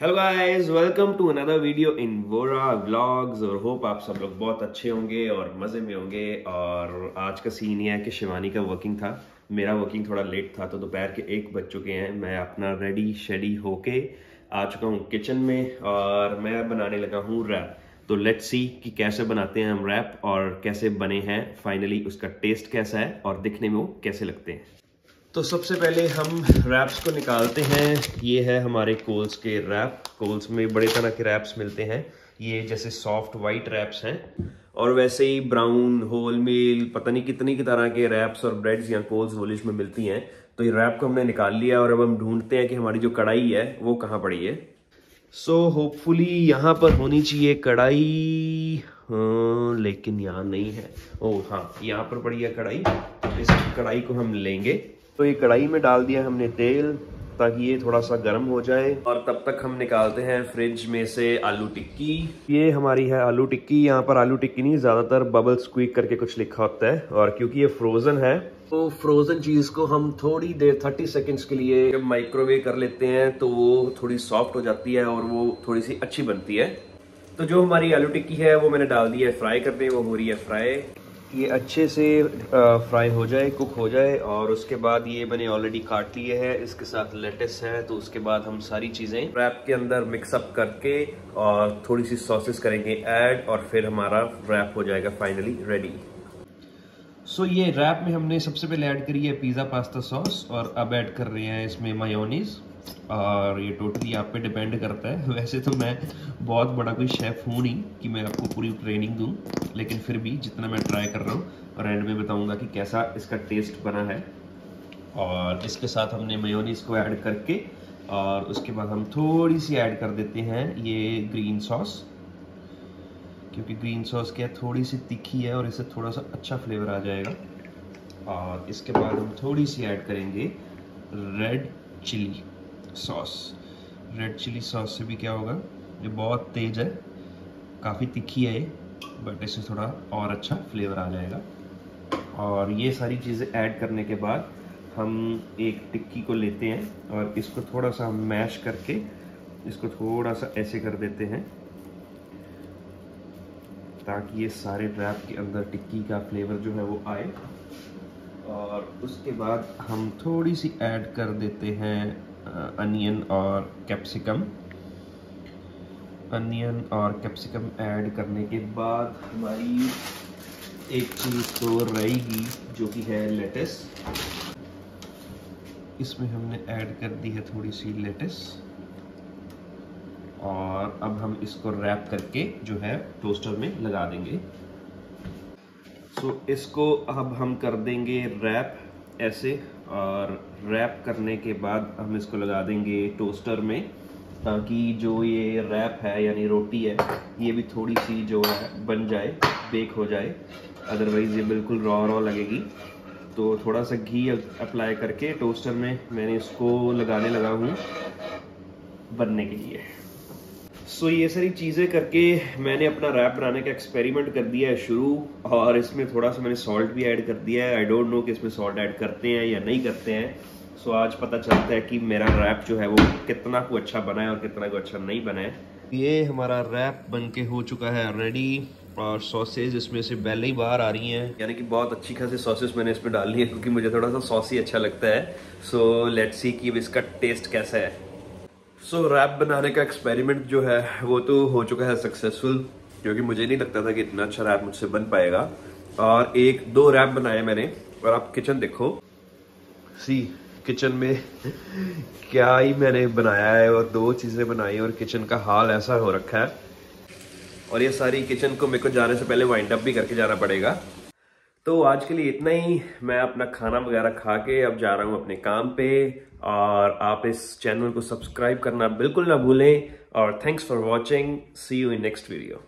Hello guys welcome to another video in Vora vlogs और hope आप सब लोग बहुत अच्छे होंगे और मज़े में होंगे और आज का सीन ये है कि शिवानी का वर्किंग था। मेरा वर्किंग थोड़ा लेट था तो दोपहर के एक बज चुके हैं। मैं अपना रेडी शेडी होके आ चुका हूँ किचन में और मैं बनाने लगा हूँ रैप तो लेट्स सी कि कैसे बनाते हैं हम रैप और कैसे बने हैं। फाइनली उसका टेस्ट कैसा है और दिखने में वो कैसे लगते हैं। तो सबसे पहले हम रैप्स को निकालते हैं। ये है हमारे कोल्स के रैप कोल्स में बड़े तरह के रैप्स मिलते हैं। ये जैसे सॉफ्ट वाइट रैप्स हैं। और वैसे ही ब्राउन होल मील पता नहीं कितनी की तरह के रैप्स और ब्रेड्स या कोल्स वोलिश में मिलती हैं। तो ये रैप को हमने निकाल लिया और अब हम ढूंढते हैं कि हमारी जो कढ़ाई है वो कहाँ पड़ी है। सो so, होपफुली यहाँ पर होनी चाहिए कढ़ाई। हाँ, लेकिन यहाँ नहीं है। ओ हाँ यहाँ पर पड़ी है कढ़ाई। इस कढ़ाई को हम लेंगे। तो ये कढ़ाई में डाल दिया हमने तेल ताकि ये थोड़ा सा गर्म हो जाए। और तब तक हम निकालते हैं फ्रिज में से आलू टिक्की। ये हमारी है आलू टिक्की। यहाँ पर आलू टिक्की नहीं ज़्यादातर बबल स्क्वीक करके कुछ लिखा होता है। और क्योंकि ये फ्रोजन है तो फ्रोजन चीज़ को हम थोड़ी देर 30 सेकेंड्स के लिए जब माइक्रोवेव कर लेते हैं तो वो थोड़ी सॉफ्ट हो जाती है और वो थोड़ी सी अच्छी बनती है। तो जो हमारी आलू टिक्की है वो मैंने डाल दी है फ्राई करते वो हो रही है फ्राई ये अच्छे से फ्राई हो जाए कुक हो जाए और उसके बाद ये मैंने ऑलरेडी काट लिए है इसके साथ लेटेस है तो उसके बाद हम सारी चीज़ें रैप के अंदर मिक्सअप करके और थोड़ी सी सॉसेस करेंगे ऐड और फिर हमारा रैप हो जाएगा फाइनली रेडी सो so, ये रैप में हमने सबसे पहले ऐड करी है पिज़्ज़ा पास्ता सॉस और अब ऐड कर रहे हैं इसमें मायोनीज़ और ये टोटली आप पे डिपेंड करता है। वैसे तो मैं बहुत बड़ा कोई शेफ़ हूँ नहीं कि मैं आपको पूरी ट्रेनिंग दूँ, लेकिन फिर भी जितना मैं ट्राई कर रहा हूँ, और एंड में बताऊँगा कि कैसा इसका टेस्ट बना है। और इसके साथ हमने मेयोनीज को ऐड करके, और उसके बाद हम थोड़ी सी ऐड कर देते हैं ये ग्रीन सॉस क्योंकि ग्रीन सॉस क्या थोड़ी सी तिखी है और इससे थोड़ा सा अच्छा फ्लेवर आ जाएगा। और इसके बाद हम थोड़ी सी ऐड करेंगे red chilli sauce red chilli sauce से भी क्या होगा? ये बहुत तेज है, काफ़ी तिखी है ये बट इससे थोड़ा और अच्छा फ्लेवर आ जाएगा। और ये सारी चीज़ें ऐड करने के बाद हम एक टिक्की को लेते हैं और इसको थोड़ा सा हम मैश करके इसको थोड़ा सा ऐसे कर देते हैं, ताकि ये सारे ड्रैप के अंदर टिक्की का फ्लेवर जो है वो आए। और उसके बाद हम थोड़ी सी ऐड कर देते हैं अनियन और कैप्सिकम अनियन और कैप्सिकम ऐड करने के बाद हमारी एक चीज़ तो रहेगी जो कि है लेटेस इसमें हमने ऐड कर दी है थोड़ी सी लेटेस और अब हम इसको रैप करके जो है टोस्टर में लगा देंगे. सो so, इसको अब हम कर देंगे रैप ऐसे और रैप करने के बाद हम इसको लगा देंगे टोस्टर में, ताकि जो ये रैप है, यानी रोटी है, ये भी थोड़ी सी जो है, बन जाए बेक हो जाए। अदरवाइज़ ये बिल्कुल रॉ रॉ लगेगी। तो थोड़ा सा घी अप्लाई करके टोस्टर में मैंने इसको लगाने लगा हूँ बनने के लिए। सो so, ये सारी चीज़ें करके मैंने अपना रैप बनाने का एक्सपेरिमेंट कर दिया है शुरू और इसमें थोड़ा सा मैंने सॉल्ट भी ऐड कर दिया है। आई डोंट नो कि इसमें सॉल्ट ऐड करते हैं या नहीं करते हैं। सो so, आज पता चलता है कि मेरा रैप जो है वो कितना को अच्छा बना है और कितना को अच्छा नहीं बना है। ये हमारा रैप बन के हो चुका है रेडी और सॉसेज इसमें से पहले ही बाहर आ रही हैं। यानी कि बहुत अच्छी खासी सॉसेज मैंने इसमें डाली है क्योंकि मुझे थोड़ा सा सॉसी अच्छा लगता है। सो लेट्स सी कि इसका टेस्ट कैसा है। सो so, रैप बनाने का एक्सपेरिमेंट जो है वो तो हो चुका है सक्सेसफुल क्योंकि मुझे नहीं लगता था कि इतना अच्छा रैप मुझसे बन पाएगा। और एक दो रैप बनाए मैंने और आप किचन देखो। सी किचन में क्या ही मैंने बनाया है और दो चीज़ें बनाई और किचन का हाल ऐसा हो रखा है। और ये सारी किचन को मेरे को जाने से पहले वाइंड अप भी करके जाना पड़ेगा। तो आज के लिए इतना ही। मैं अपना खाना वगैरह खा के अब जा रहा हूँ अपने काम पे। और आप इस चैनल को सब्सक्राइब करना बिल्कुल ना भूलें। और thanks for watching see you in next video